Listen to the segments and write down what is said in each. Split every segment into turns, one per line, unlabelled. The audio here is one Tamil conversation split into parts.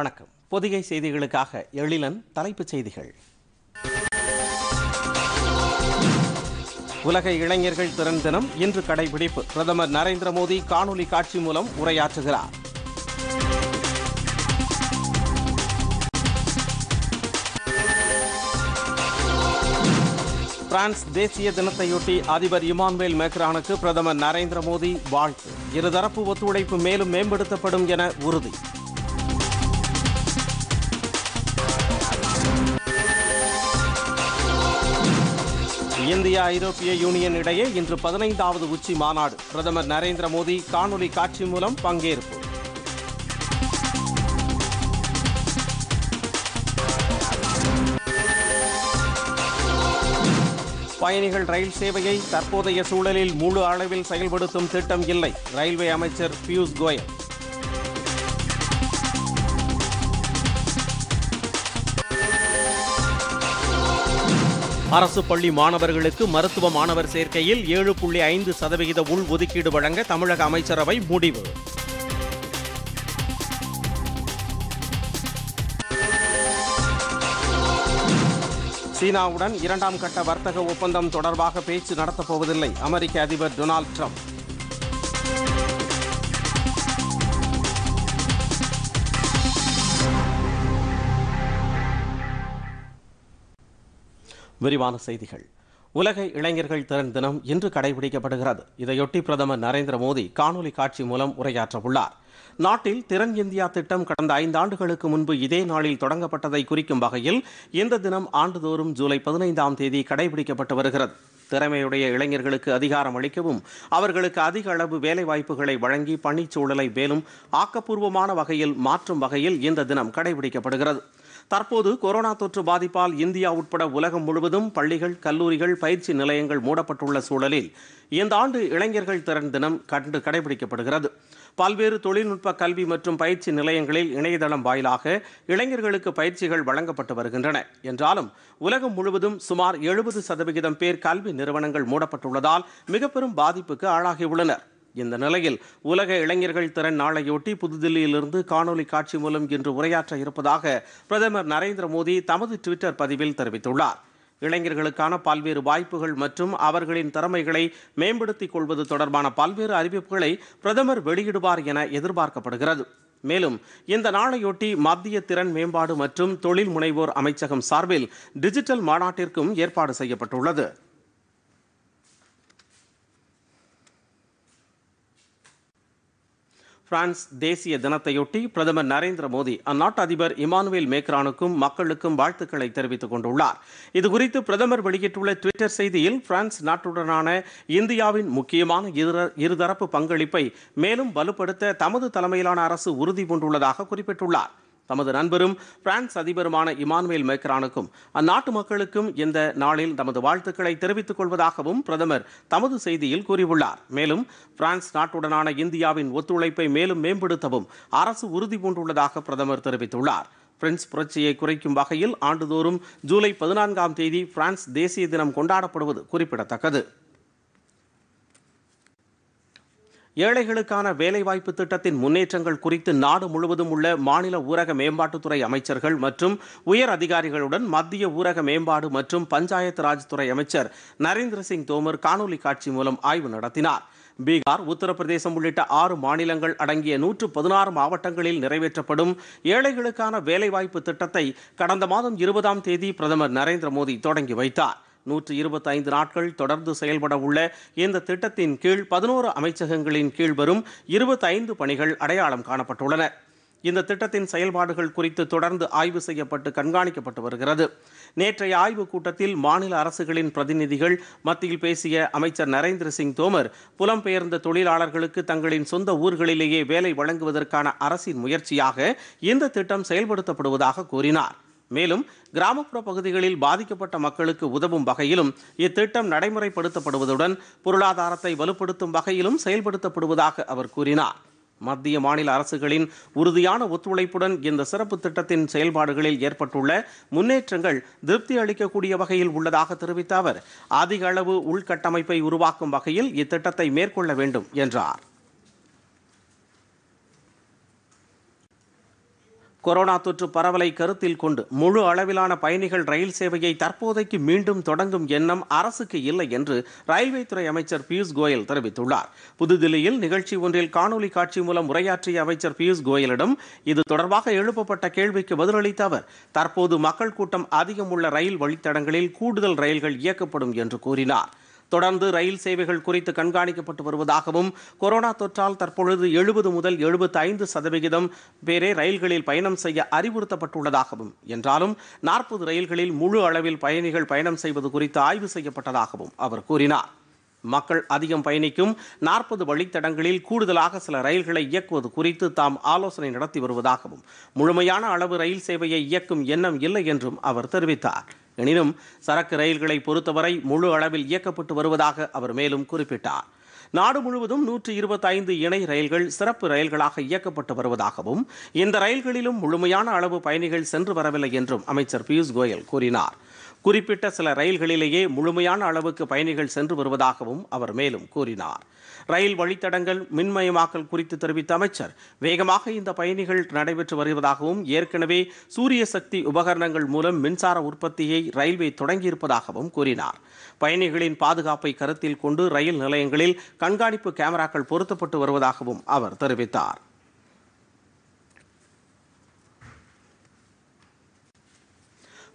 வணக்கம். பொதிகை செய்திகளுக்காக எழிலன் தலைப்புச் செய்திகள். உலக இளைஞர்கள் திறன் தினம் இன்று கடைபிடிப்பு. பிரதமர் நரேந்திர மோடி காணொலி காட்சி மூலம் உரையாற்றுகிறார். பிரான்ஸ் தேசிய தினத்தையொட்டி அதிபர் இமானுவேல் மேக்ரானுக்கு பிரதமர் நரேந்திர மோடி வாழ்த்து. இருதரப்பு ஒத்துழைப்பு மேலும் மேம்படுத்தப்படும் என உறுதி. இந்தியா ஐரோப்பிய யூனியன் இடையே இன்று பதினைந்தாவது உச்சி மாநாடு. பிரதமர் நரேந்திர மோடி காணொலி காட்சி மூலம் பங்கேற்பு. பயணிகள் ரயில் சேவையை தற்போதைய சூழலில் முழு அளவில் செயல்படுத்தும் திட்டம் இல்லை. ரயில்வே அமைச்சர் பியூஷ் கோயல். அரசு பள்ளி மாணவர்களுக்கு மருத்துவ மாணவர் சேர்க்கையில் ஏழு புள்ளி ஐந்து சதவிகித உள் ஒதுக்கீடு வழங்க தமிழக அமைச்சரவை முடிவு. சீனாவுடன் இரண்டாம் கட்ட வர்த்தக ஒப்பந்தம் தொடர்பாக பேச்சு நடத்தப்போவதில்லை அமெரிக்க அதிபர் டொனால்ட் ட்ரம்ப். விரிவான செய்திகள். உலக இளைஞர்கள் திறன் தினம் இன்று கடைபிடிக்கப்படுகிறது. இதையொட்டி பிரதமர் நரேந்திர மோடி காணொலி காட்சி மூலம் உரையாற்ற உள்ளார் நாட்டில் திறன் இந்தியா திட்டம் கடந்த ஐந்தாண்டுகளுக்கு முன்பு இதே நாளில் தொடங்கப்பட்டதை குறிக்கும் வகையில் இந்த தினம் ஆண்டுதோறும் ஜூலை பதினைந்தாம் தேதி கடைபிடிக்கப்பட்டு வருகிறது. திறமையுடைய இளைஞர்களுக்கு அதிகாரம் அளிக்கவும் அவர்களுக்கு அதிக அளவு வேலைவாய்ப்புகளை வழங்கி பணிச்சூழலை மேலும் ஆக்கப்பூர்வமான வகையில் மாற்றும் வகையில் இந்த தினம் கடைபிடிக்கப்படுகிறது. தற்போது கொரோனா தொற்று பாதிப்பால் இந்தியா உட்பட உலகம் முழுவதும் பள்ளிகள் கல்லூரிகள் பயிற்சி நிலையங்கள் மூடப்பட்டுள்ள சூழலில் இந்த ஆண்டு இளைஞர்கள் திறன் தினம் கண்டு கடைபிடிக்கப்படுகிறது. பல்வேறு தொழில்நுட்ப கல்வி மற்றும் பயிற்சி நிலையங்களில் இணையதளம் வாயிலாக இளைஞர்களுக்கு பயிற்சிகள் வழங்கப்பட்டு வருகின்றன. என்றாலும் உலகம் முழுவதும் சுமார் எழுபது சதவிகிதம் பேர் கல்வி நிறுவனங்கள் மூடப்பட்டுள்ளதால் மிக பெரும் பாதிப்புக்கு ஆளாகியுள்ளனர். இந்த நிலையில் உலக இளைஞர்கள் திறன் நாளையொட்டி புதுதில்லியிலிருந்து காணொலி காட்சி மூலம் இன்று உரையாற்ற இருப்பதாக பிரதமர் நரேந்திர மோடி தமது ட்விட்டர் பதிவில் தெரிவித்துள்ளார். இளைஞர்களுக்கான பல்வேறு வாய்ப்புகள் மற்றும் அவர்களின் திறமைகளை மேம்படுத்திக் கொள்வது தொடர்பான பல்வேறு அறிவிப்புகளை பிரதமர் வெளியிடுவார் என எதிர்பார்க்கப்படுகிறது. மேலும் இந்த நாளையொட்டி மத்திய திறன் மேம்பாடு மற்றும் தொழில் முனைவோர் அமைச்சகம் சார்பில் டிஜிட்டல் மாநாட்டிற்கும் ஏற்பாடு செய்யப்பட்டுள்ளது. பிரான்ஸ் தேசிய தினத்தையொட்டி பிரதமர் நரேந்திர மோடி அந்நாட்டு அதிபர் இமானுவேல் மேக்ரானுக்கும் மக்களுக்கும் வாழ்த்துக்களை தெரிவித்துக் கொண்டுள்ளார். இதுகுறித்து பிரதமர் வெளியிட்டுள்ள ட்விட்டர் செய்தியில் பிரான்ஸ் நாட்டுடனான இந்தியாவின் முக்கியமான இரு- இருதரப்பு பங்களிப்பை மேலும் வலுப்படுத்த தமது தலைமையிலான அரசு உறுதி பூண்டுள்ளதாக குறிப்பிட்டுள்ளார். தமது நண்பரும் பிரான்ஸ் அதிபருமான இமானுவேல் மேக்ரானுக்கும் அந்நாட்டு மக்களுக்கும் இந்த நாளில் தமது வாழ்த்துக்களை தெரிவித்துக் கொள்வதாகவும் பிரதமர் தமது செய்தியில் கூறியுள்ளார். மேலும் பிரான்ஸ் நாட்டுடனான இந்தியாவின் ஒத்துழைப்பை மேலும் மேம்படுத்தவும் அரசு உறுதி பூண்டுள்ளதாக பிரதமர் தெரிவித்துள்ளார். பிரெஞ்சு புரட்சியை குறைக்கும் வகையில் ஆண்டுதோறும் ஜூலை பதினான்காம் தேதி பிரான்ஸ் தேசிய தினம் கொண்டாடப்படுவது குறிப்பிடத்தக்கது. ஏழைகளுக்கான வேலைவாய்ப்பு திட்டத்தின் முன்னேற்றங்கள் குறித்து நாடு முழுவதும் உள்ள மாநில ஊரக மேம்பாட்டுத்துறை அமைச்சர்கள் மற்றும் உயர் அதிகாரிகளுடன் மத்திய ஊரக மேம்பாடு மற்றும் பஞ்சாயத்து ராஜ் துறை அமைச்சர் நரேந்திர சிங் தோமர் காணொலி காட்சி மூலம் ஆய்வு நடத்தினார். பீகார் உத்தரப்பிரதேசம் உள்ளிட்ட ஆறு மாநிலங்கள் அடங்கிய நூற்று பதினாறு மாவட்டங்களில் நிறைவேற்றப்படும் ஏழைகளுக்கான வேலைவாய்ப்பு திட்டத்தை கடந்த மாதம் இருபதாம் தேதி பிரதமர் நரேந்திர மோடி தொடங்கி வைத்தார். நூற்று இருபத்தைந்து நாட்கள் தொடர்ந்து செயல்பட உள்ள இந்த திட்டத்தின் கீழ் பதினோரு அமைச்சகங்களின் கீழ் வரும் இருபத்தைந்து பணிகள் அடையாளம் காணப்பட்டுள்ளன. இந்த திட்டத்தின் செயல்பாடுகள் குறித்து தொடர்ந்து ஆய்வு செய்யப்பட்டு கண்காணிக்கப்பட்டு வருகிறது. நேற்றைய ஆய்வுக் கூட்டத்தில் மாநில அரசுகளின் பிரதிநிதிகள் மத்தியில் பேசிய அமைச்சர் நரேந்திர சிங் தோமர் புலம்பெயர்ந்த தொழிலாளர்களுக்கு தங்களின் சொந்த ஊர்களிலேயே வேலை வழங்குவதற்கான அரசின் முயற்சியாக இந்த திட்டம் செயல்படுத்தப்படுவதாக கூறினார். மேலும் கிராமப்புற பகுதிகளில் பாதிக்கப்பட்ட மக்களுக்கு உதவும் வகையிலும் இத்திட்டம் நடைமுறைப்படுத்தப்படுவதுடன் பொருளாதாரத்தை வலுப்படுத்தும் வகையிலும் செயல்படுத்தப்படுவதாக அவர் கூறினார். மத்திய மாநில அரசுகளின் உறுதியான ஒத்துழைப்புடன் இந்த சிறப்பு திட்டத்தின் செயல்பாடுகளில் ஏற்பட்டுள்ள முன்னேற்றங்கள் திருப்தி அளிக்கக்கூடிய வகையில் உள்ளதாக தெரிவித்த அவர் அதிக அளவு உள்கட்டமைப்பை உருவாக்கும் வகையில் இத்திட்டத்தை மேற்கொள்ள வேண்டும் என்றார். கொரோனா தொற்று பரவலை கருத்தில் கொண்டு முழு அளவிலான பயணிகள் ரயில் சேவையை தற்போதைக்கு மீண்டும் தொடங்கும் எண்ணம் அரசுக்கு இல்லை என்று ரயில்வே துறை அமைச்சர் பியூஷ் கோயல் தெரிவித்துள்ளார். புதுதில்லியில் நிகழ்ச்சி ஒன்றில் காணொலி காட்சி மூலம் உரையாற்றிய அமைச்சர் பியூஷ் கோயலிடம் இது தொடர்பாக எழுப்பப்பட்ட கேள்விக்கு பதிலளித்த அவர் தற்போது மக்கள் கூட்டம் அதிகம் உள்ள ரயில் வழித்தடங்களில் கூடுதல் ரயில்கள் இயக்கப்படும் என்று கூறினார். தொடர்ந்து ரயில் சேவைகள் குறித்து கண்காணிக்கப்பட்டு வருவதாகவும் கொரோனா தொற்றால் தற்பொழுது எழுபது முதல் எழுபத்தைந்து சதவிகிதம் பேரே ரயில்களில் பயணம் செய்ய அறிவுறுத்தப்பட்டுள்ளதாகவும் என்றாலும் நாற்பது ரயில்களில் முழு அளவில் பயணிகள் பயணம் செய்வது குறித்து ஆய்வு செய்யப்பட்டதாகவும் அவர் கூறினார். மக்கள் அதிகம் பயணிக்கும் நாற்பது வழித்தடங்களில் கூடுதலாக சில ரயில்களை இயக்குவது குறித்து தாம் ஆலோசனை நடத்தி வருவதாகவும் முழுமையான அளவு ரயில் சேவையை இயக்கும் எண்ணம் இல்லை என்றும் அவர் தெரிவித்தார். எனினும் சரக்கு ரயில்களை பொறுத்தவரை முழு அளவில் இயக்கப்பட்டு வருவதாக அவர் மேலும் குறிப்பிட்டார். நாடு முழுவதும் நூற்று இருபத்தைந்து இணை ரயில்கள் சிறப்பு ரயில்களாக இயக்கப்பட்டு வருவதாகவும் இந்த ரயில்களிலும் முழுமையான அளவு பயணிகள் சென்று வரவில்லை என்றும் அமைச்சர் பியூஷ் கோயல் கூறினார். குறிப்பிட்ட சில ரயில்களிலேயே முழுமையான அளவுக்கு பயணிகள் சென்று வருவதாகவும் அவர் மேலும் கூறினார். ரயில் வழித்தடங்கள் மின்மயமாக்கல் குறித்து தெரிவித்த அமைச்சர். வேகமாக இந்த பயணிகள் நடைபெற்று வருவதாகவும் ஏற்கனவே சூரிய சக்தி உபகரணங்கள் மூலம் மின்சார உற்பத்தியை ரயில்வே தொடங்கியிருப்பதாகவும் கூறினார். பயணிகளின் பாதுகாப்பை கருத்தில் கொண்டு ரயில் நிலையங்களில் கண்காணிப்பு கேமராக்கள் பொருத்தப்பட்டு வருவதாகவும் அவர் தெரிவித்தார்.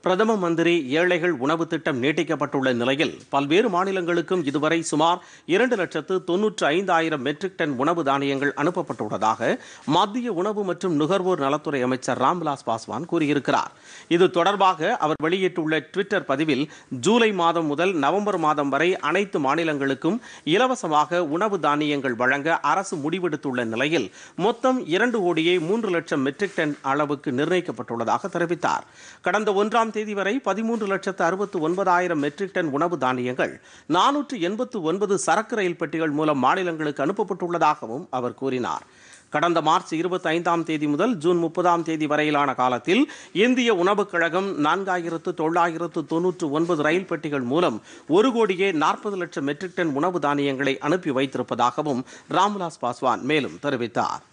பிரதம மந்திரி ஏழைகள் உணவு திட்டம் நீட்டிக்கப்பட்டுள்ள நிலையில் பல்வேறு மாநிலங்களுக்கும் இதுவரை சுமார் இரண்டு லட்சத்து தொன்னூற்று ஐந்தாயிரம் மெட்ரிக் டன் உணவு தானியங்கள் அனுப்பப்பட்டுள்ளதாக மத்திய உணவு மற்றும் நுகர்வோர் நலத்துறை அமைச்சர் ராம்விலாஸ் பாஸ்வான் கூறியிருக்கிறார். இது தொடர்பாக அவர் வெளியிட்டுள்ள ட்விட்டர் பதிவில் ஜூலை மாதம் முதல் நவம்பர் மாதம் வரை அனைத்து மாநிலங்களுக்கும் இலவசமாக உணவு தானியங்கள் வழங்க அரசு முடிவெடுத்துள்ள நிலையில் மொத்தம் இரண்டு கோடியே மூன்று லட்சம் மெட்ரிக் டன் அளவுக்கு நிர்ணயிக்கப்பட்டுள்ளதாக தெரிவித்தார். கடந்த ஒன்றாம் தேதி வரை பதிமூன்று லட்சத்து அறுபத்து ஒன்பதாயிரம் மெட்ரிக் டன் உணவு தானியங்கள் நானூற்று எண்பத்து ஒன்பது சரக்கு ரயில் பெட்டிகள் மூலம் மாநிலங்களுக்கு அனுப்பப்பட்டுள்ளதாகவும் அவர் கூறினார். கடந்த மார்ச் இருபத்தி ஐந்தாம் தேதி முதல் ஜூன் முப்பதாம் தேதி வரையிலான காலத்தில் இந்திய உணவுக் கழகம் நான்காயிரத்து தொள்ளாயிரத்து தொன்னூற்று ஒன்பது ரயில் பெட்டிகள் மூலம் ஒரு கோடியே நாற்பது லட்சம் மெட்ரிக் டன் உணவு தானியங்களை அனுப்பி வைத்திருப்பதாகவும் ராம்விலாஸ் பாஸ்வான் மேலும் தெரிவித்தார்.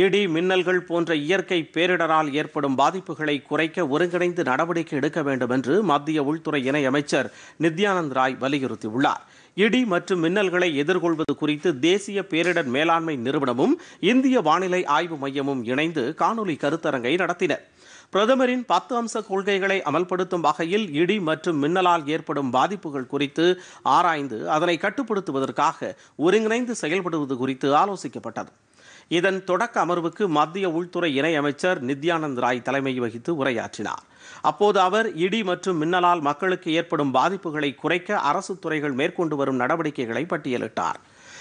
இடி மின்னல்கள் போன்ற இயற்கை பேரிடரால் ஏற்படும் பாதிப்புகளை குறைக்க ஒருங்கிணைந்து நடவடிக்கை எடுக்க வேண்டும் என்று மத்திய உள்துறை இணை அமைச்சர் நித்யானந்த் ராய் வலியுறுத்தியுள்ளார். இடி மற்றும் மின்னல்களை எதிர்கொள்வது குறித்து தேசிய பேரிடர் மேலாண்மை நிறுவனமும் இந்திய வானிலை ஆய்வு மையமும் இணைந்து காணொலி கருத்தரங்கை நடத்தினர். பிரதமரின் பத்து அம்ச கொள்கைகளை அமல்படுத்தும் வகையில் இடி மற்றும் மின்னலால் ஏற்படும் பாதிப்புகள் குறித்து ஆராய்ந்து அதனை கட்டுப்படுத்துவதற்காக ஒருங்கிணைந்து செயல்படுவது குறித்து ஆலோசிக்கப்பட்டது. இதன் தொடக்க அமர்வுக்கு மத்திய உள்துறை இணை அமைச்சர் நித்யானந்த் ராய் தலைமை வகித்து உரையாற்றினார். அப்போது அவர் இடி மற்றும் மின்னலால் மக்களுக்கு ஏற்படும் பாதிப்புகளை குறைக்க அரசு துறைகள் மேற்கொண்டு வரும் நடவடிக்கைகளை பட்டியலிட்டார்.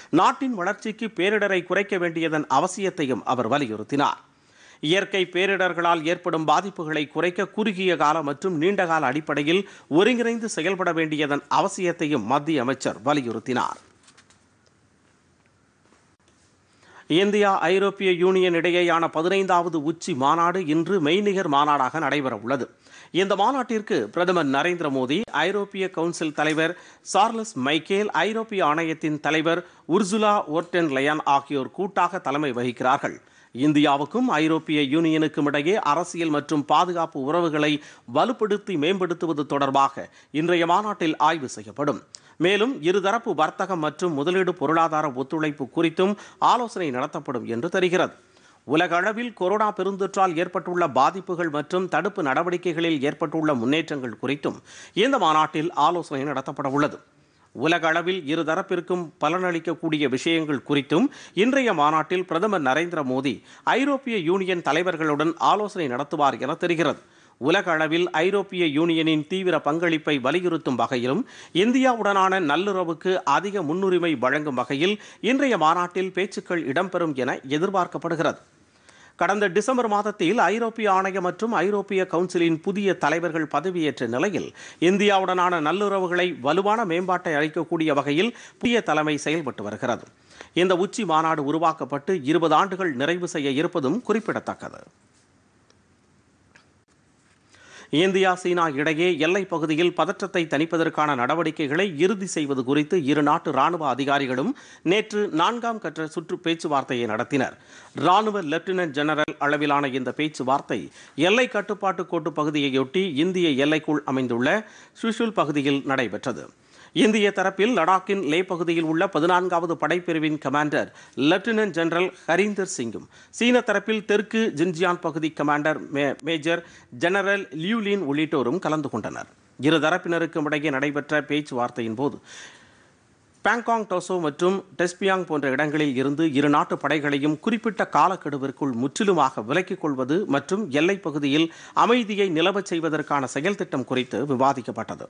நாட்டின் வளர்ச்சிக்கு பேரிடரை குறைக்க வேண்டியதன் அவசியத்தையும் அவர் வலியுறுத்தினார். இயற்கை பேரிடர்களால் ஏற்படும் பாதிப்புகளை குறைக்க குறுகிய கால மற்றும் நீண்டகால அடிப்படையில் ஒருங்கிணைந்து செயல்பட வேண்டியதன் அவசியத்தையும் மத்திய அமைச்சர் வலியுறுத்தினார். இந்தியா ஐரோப்பிய யூனியன் இடையேயான பதினைந்தாவது உச்சி மாநாடு இன்று மெய்நிகர் மாநாடாக நடைபெற உள்ளது இந்த மாநாட்டிற்கு பிரதமர் நரேந்திர மோடி ஐரோப்பிய கவுன்சில் தலைவர் சார்லஸ் மைக்கேல் ஐரோப்பிய ஆணையத்தின் தலைவர் உர்சுலா ஓர்டென் லயன் ஆகியோர் கூட்டாக தலைமை வகிக்கிறார்கள். இந்தியாவுக்கும் ஐரோப்பிய யூனியனுக்கும் இடையே அரசியல் மற்றும் பாதுகாப்பு உறவுகளை வலுப்படுத்தி மேம்படுத்துவது தொடர்பாக இன்றைய மாநாட்டில் ஆய்வு செய்யப்படும். மேலும் இருதரப்பு வர்த்தகம் மற்றும் முதலீடு பொருளாதார ஒத்துழைப்பு குறித்தும் ஆலோசனை நடத்தப்படும் என்று தெரிகிறது. உலக அளவில் கொரோனா பெருந்தொற்றால் ஏற்பட்டுள்ள பாதிப்புகள் மற்றும் தடுப்பு நடவடிக்கைகளில் ஏற்பட்டுள்ள முன்னேற்றங்கள் குறித்தும் இந்த மாநாட்டில் ஆலோசனை நடத்தப்பட உள்ளது. உலக அளவில் இருதரப்பிற்கும் பலனளிக்கக்கூடிய விஷயங்கள் குறித்தும் இன்றைய மாநாட்டில் பிரதமர் நரேந்திர மோடி ஐரோப்பிய யூனியன் தலைவர்களுடன் ஆலோசனை நடத்துவார் என தெரிகிறது. உலக அளவில் ஐரோப்பிய யூனியனின் தீவிர பங்களிப்பை வலியுறுத்தும் வகையிலும் இந்தியாவுடனான நல்லுறவுக்கு அதிக முன்னுரிமை வழங்கும் வகையில் இன்றைய மாநாட்டில் பேச்சுக்கள் இடம்பெறும் என எதிர்பார்க்கப்படுகிறது. கடந்த டிசம்பர் மாதத்தில் ஐரோப்பிய ஆணையம் மற்றும் ஐரோப்பிய கவுன்சிலின் புதிய தலைவர்கள் பதவியேற்ற நிலையில் இந்தியாவுடனான நல்லுறவுகளை வலுவான மேம்பாட்டை அளிக்கக்கூடிய வகையில் புதிய தலைமை செயல்பட்டு வருகிறது. இந்த உச்சி மாநாடு உருவாக்கப்பட்டு இருபது ஆண்டுகள் நிறைவு செய்ய இருப்பதும் குறிப்பிடத்தக்கது. இந்தியா சீனா இடையே எல்லைப் பகுதியில் பதற்றத்தை தணிப்பதற்கான நடவடிக்கைகளை இறுதி செய்வது குறித்து இரு நாட்டு ராணுவ அதிகாரிகளும் நேற்று நான்காம் கட்ட சுற்று பேச்சுவார்த்தையை நடத்தினர். ராணுவ லெப்டினன்ட் ஜெனரல் அளவிலான இந்த பேச்சுவார்த்தை எல்லை கட்டுப்பாட்டு கோட்டு பகுதியையொட்டி இந்திய எல்லைக்குள் அமைந்துள்ள சுஷுல் பகுதியில் நடைபெற்றது. இந்திய தரப்பில் லடாக்கின் லே பகுதியில் உள்ள பதினான்காவது படைப்பிரிவின் கமாண்டர் லெப்டினன்ட் ஜெனரல் ஹரீந்தர் சிங்கும். சீன தரப்பில் தெற்கு ஜின்ஜியான் பகுதி கமாண்டர் மேஜர் ஜெனரல் லியூலின் உள்ளிட்டோரும் கலந்து கொண்டனர். இரு தரப்பினருக்கும் இடையே நடைபெற்ற பேச்சுவார்த்தையின் போது பேங்காங் டோசோ மற்றும் டெஸ்பியாங் போன்ற இடங்களில் இருந்து இரு நாட்டு படைகளையும் குறிப்பிட்ட காலக்கெடுவிற்குள் முற்றிலுமாக விலக்கிக் கொள்வது மற்றும் எல்லைப் பகுதியில் அமைதியை நிலவச் செய்வதற்கான செயல் திட்டம் குறித்து விவாதிக்கப்பட்டது.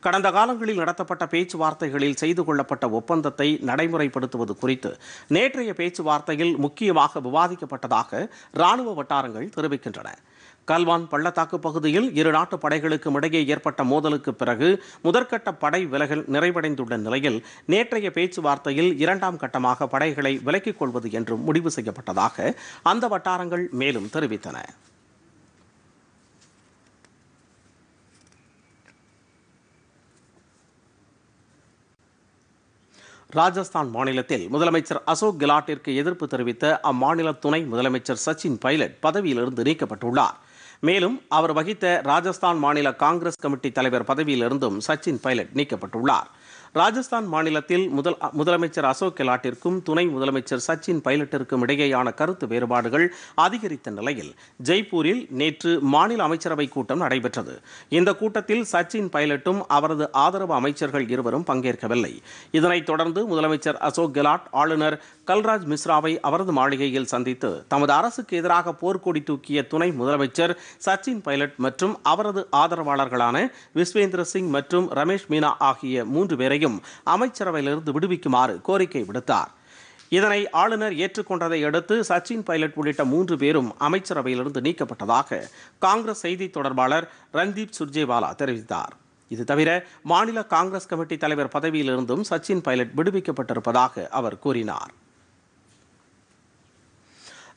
கடந்த காலங்களில் நடத்தப்பட்ட பேச்சுவார்த்தைகளில் செய்து கொள்ளப்பட்ட ஒப்பந்தத்தை நடைமுறைப்படுத்துவது குறித்து நேற்றைய பேச்சுவார்த்தையில் முக்கியமாக விவாதிக்கப்பட்டதாக ராணுவ வட்டாரங்கள் தெரிவிக்கின்றன. கல்வான் பள்ளத்தாக்கு பகுதியில் இரு நாட்டு படைகளுக்கும் இடையே ஏற்பட்ட மோதலுக்கு பிறகு முதற்கட்ட படை விலகல் நிறைவடைந்துள்ள நிலையில் நேற்றைய பேச்சுவார்த்தையில் இரண்டாம் கட்டமாக படைகளை விலக்கிக் கொள்வது என்றும் முடிவு செய்யப்பட்டதாக அந்த வட்டாரங்கள் மேலும் தெரிவித்தன. ராஜஸ்தான் மாநிலத்தில் முதலமைச்சர் அசோக் கெலாட்டிற்கு எதிர்ப்பு தெரிவித்த அம்மாநில துணை முதலமைச்சர் சச்சின் பைலட் பதவியிலிருந்து நீக்கப்பட்டுள்ளார். மேலும் அவர் வகித்த ராஜஸ்தான் மாநில காங்கிரஸ் கமிட்டி தலைவர் பதவியிலிருந்தும் சச்சின் பைலட் நீக்கப்பட்டுள்ளார். ராஜஸ்தான் மாநிலத்தில் முதல் முதலமைச்சர் அசோக் கெலாட்டிற்கும் துணை முதலமைச்சர் சச்சின் பைலட்டிற்கும் இடையேயான கருத்து வேறுபாடுகள் அதிகரித்த நிலையில் ஜெய்ப்பூரில் நேற்று மாநில அமைச்சரவை கூட்டம் நடைபெற்றது. இந்த கூட்டத்தில் சச்சின் பைலட்டும் அவரது ஆதரவு அமைச்சர்கள் இருவரும் பங்கேற்கவில்லை. இதனைத் தொடர்ந்து முதலமைச்சர் அசோக் கெலாட் ஆளுநர் கல்ராஜ் மிஸ்ராவை அவரது மாளிகையில் சந்தித்து தமது அரசுக்கு எதிராக போர்க்கொடி தூக்கிய துணை முதலமைச்சர் சச்சின் பைலட் மற்றும் அவரது ஆதரவாளர்களான விஸ்வேந்திர சிங் மற்றும் ரமேஷ் மீனா ஆகிய மூன்று பேரையும் அமைச்சரவையிலிருந்து விடுவிக்குமாறு கோரிக்கை விடுத்தார். இதனை ஆளுநர் ஏற்றுக்கொண்டதை அடுத்து சச்சின் பைலட் உள்ளிட்ட மூன்று பேரும் அமைச்சரவையிலிருந்து நீக்கப்பட்டதாக காங்கிரஸ் செய்தி தொடர்பாளர் ரன்தீப் சுர்ஜேவாலா தெரிவித்தார். இது தவிர மாநில காங்கிரஸ் கமிட்டி தலைவர் பதவியிலிருந்தும் சச்சின் பைலட் விடுவிக்கப்பட்டிருப்பதாக அவர் கூறினார்.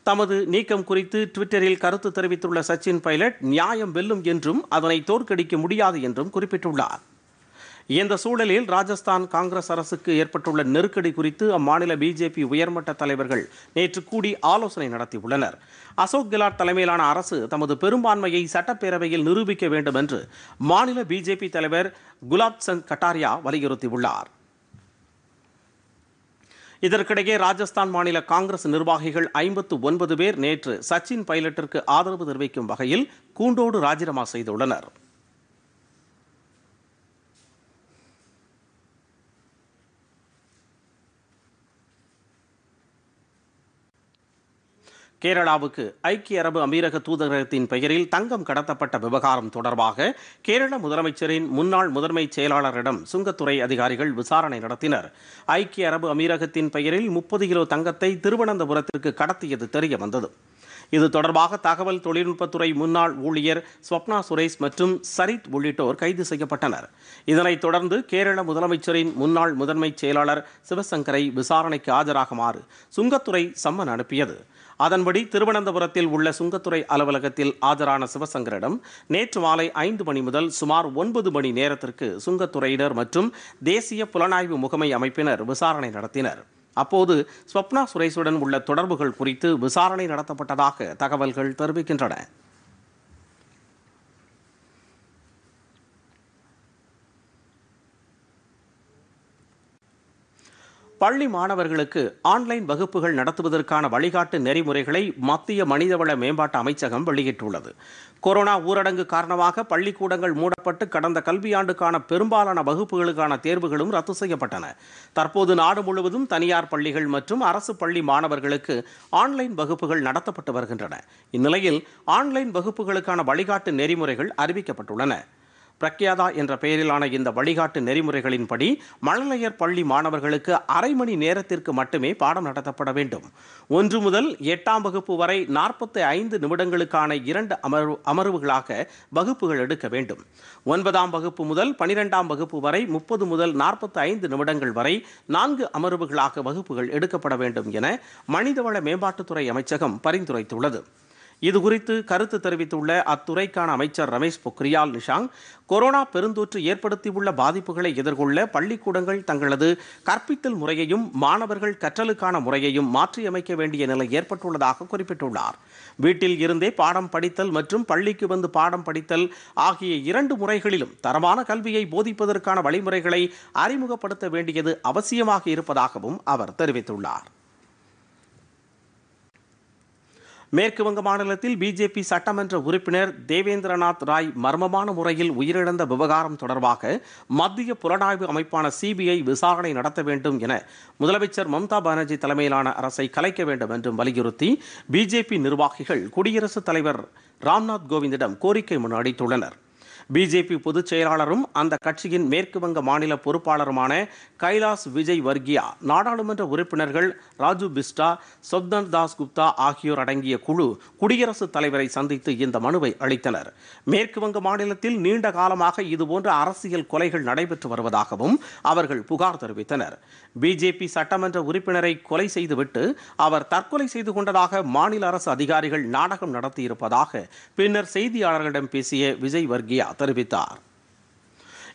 தமது நீக்கம் குறித்து ட்விட்டரில் கருத்து தெரிவித்துள்ள சச்சின் பைலட் நியாயம் வெல்லும் என்றும் அதனை தோற்கடிக்க முடியாது என்றும் குறிப்பிட்டுள்ளார். இந்த சூழலில் ராஜஸ்தான் காங்கிரஸ் அரசுக்கு ஏற்பட்டுள்ள நெருக்கடி குறித்து அம்மாநில பிஜேபி உயர்மட்ட தலைவர்கள் நேற்று கூடி ஆலோசனை நடத்தியுள்ளனர். அசோக் கெலாட் தலைமையிலான அரசு தமது பெரும்பான்மையை சட்டப்பேரவையில் நிரூபிக்க வேண்டும் என்று மாநில பிஜேபி தலைவர் குலாப் சந்த் கட்டாரியா வலியுறுத்தியுள்ளார். இதற்கிடையே ராஜஸ்தான் மாநில காங்கிரஸ் நிர்வாகிகள் ஐம்பத்து ஒன்பது பேர் நேற்று சச்சின் பைலட்டிற்கு ஆதரவு தெரிவிக்கும் வகையில் கூண்டோடு ராஜினாமா செய்துள்ளனர். கேரளாவுக்கு ஐக்கிய அரபு அமீரக தூதரகத்தின் பெயரில் தங்கம் கடத்தப்பட்ட விவகாரம் தொடர்பாக கேரள முதலமைச்சரின் முன்னாள் முதன்மைச் செயலாளரிடம் சுங்கத்துறை அதிகாரிகள் விசாரணை நடத்தினர். ஐக்கிய அரபு அமீரகத்தின் பெயரில் முப்பது கிலோ தங்கத்தை திருவனந்தபுரத்திற்கு கடத்தியது தெரிய வந்தது. இது தொடர்பாக தகவல் தொழில்நுட்பத்துறை முன்னாள் ஊழியர் ஸ்வப்னா சுரேஷ் மற்றும் சரித் உள்ளிட்டோர் கைது செய்யப்பட்டனர். இதனைத் தொடர்ந்து கேரள முதலமைச்சரின் முன்னாள் முதன்மைச் செயலாளர் சிவசங்கரை விசாரணைக்கு ஆஜராகுமாறு சுங்கத்துறை சம்மன் அனுப்பியது. அதன்படி திருவனந்தபுரத்தில் உள்ள சுங்கத்துறை அலுவலகத்தில் ஆஜரான சிவசங்கரிடம் நேற்று மாலை ஐந்து மணி முதல் சுமார் ஒன்பது மணி நேரத்திற்கு சுங்கத்துறையினர் மற்றும் தேசிய புலனாய்வு முகமை அமைப்பினர் விசாரணை நடத்தினர். அப்போது ஸ்வப்னா சுரேஷுடன் உள்ள தொடர்புகள் குறித்து விசாரணை நடத்தப்பட்டதாக தகவல்கள் தெரிவிக்கின்றன. பள்ளி மாணவர்களுக்கு ஆன்லைன் வகுப்புகள் நடத்துவதற்கான வழிகாட்டு நெறிமுறைகளை மத்திய மனிதவள மேம்பாட்டு அமைச்சகம் வெளியிட்டுள்ளது. கொரோனா ஊரடங்கு காரணமாக பள்ளிக்கூடங்கள் மூடப்பட்டு கடந்த கல்வியாண்டுக்கான பெரும்பாலான வகுப்புகளுக்கான தேர்வுகளும் ரத்து செய்யப்பட்டன. தற்போது நாடு முழுவதும் தனியார் பள்ளிகள் மற்றும் அரசு பள்ளி மாணவர்களுக்கு ஆன்லைன் வகுப்புகள் நடத்தப்பட்டு வருகின்றன. இந்நிலையில் ஆன்லைன் வகுப்புகளுக்கான வழிகாட்டு நெறிமுறைகள் அறிவிக்கப்பட்டுள்ளன. பிரக்யாதா என்ற பெயரிலான இந்த வழிகாட்டு நெறிமுறைகளின்படி மழலையர் பள்ளி மாணவர்களுக்கு அரை மணி நேரத்திற்கு மட்டுமே பாடம் நடத்தப்பட வேண்டும். ஒன்று முதல் எட்டாம் வகுப்பு வரை நாற்பத்தி ஐந்து நிமிடங்களுக்கான இரண்டு அமர்வு அமர்வுகளாக வகுப்புகள் எடுக்க வேண்டும். ஒன்பதாம் வகுப்பு முதல் பனிரெண்டாம் வகுப்பு வரை முப்பது முதல் நாற்பத்தி ஐந்து நிமிடங்கள் வரை நான்கு அமர்வுகளாக வகுப்புகள் எடுக்கப்பட வேண்டும் என மனிதவள மேம்பாட்டுத்துறை அமைச்சகம் பரிந்துரைத்துள்ளது. இதுகுறித்து கருத்து தெரிவித்துள்ள அத்துறைக்கான அமைச்சர் ரமேஷ் பொக்ரியால் நிஷாங் கொரோனா பெருந்தொற்று ஏற்படுத்தியுள்ள பாதிப்புகளை எதிர்கொள்ள பள்ளிக்கூடங்கள் தங்களது கற்பித்தல் முறையையும் மாணவர்கள் கற்றலுக்கான முறையையும் மாற்றியமைக்க வேண்டிய நிலை ஏற்பட்டுள்ளதாக குறிப்பிட்டுள்ளார். வீட்டில் இருந்தே பாடம் படித்தல் மற்றும் பள்ளிக்கு வந்து பாடம் படித்தல் ஆகிய இரண்டு முறைகளிலும் தரமான கல்வியை போதிப்பதற்கான வழிமுறைகளை அறிமுகப்படுத்த வேண்டியது அவசியமாக இருப்பதாகவும் அவர் தெரிவித்துள்ளார். மேற்கு வங்க மாநிலத்தில் பிஜேபி சட்டமன்ற உறுப்பினர் தேவேந்திரநாத் ராய் மர்மமான முறையில் உயிரிழந்த விவகாரம் தொடர்பாக மத்திய புலனாய்வு அமைப்பான சிபிஐ விசாரணை நடத்த வேண்டும் என முதலமைச்சர் மம்தா பானர்ஜி தலைமையிலான அரசை கலைக்க வேண்டும் என்றும் வலியுறுத்தி பிஜேபி நிர்வாகிகள் குடியரசுத் தலைவர் ராம்நாத் கோவிந்திடம் கோரிக்கை மனு அளித்துள்ளனர் பிஜேபி பொதுச் செயலாளரும் அந்த கட்சியின் மேற்கு வங்க மாநில பொறுப்பாளருமான கைலாஸ் விஜய் வர்கியா நாடாளுமன்ற உறுப்பினர்கள் ராஜு பிஸ்டா சொப்தன் தாஸ் குப்தா ஆகியோர் அடங்கிய குழு குடியரசுத் தலைவரை சந்தித்து இந்த மனுவை அளித்தனர். மேற்கு வங்க மாநிலத்தில் நீண்ட காலமாக இதுபோன்ற அரசியல் கொலைகள் நடைபெற்று வருவதாகவும் அவர்கள் புகார் தெரிவித்தனர். பிஜேபி சட்டமன்ற உறுப்பினரை கொலை செய்துவிட்டு அவர் தற்கொலை செய்து கொண்டதாக மாநில அரசு அதிகாரிகள் நாடகம் நடத்தியிருப்பதாக பின்னர் செய்தியாளர்களிடம் பேசிய விஜய் வர்கியா தெரிவித்தார்.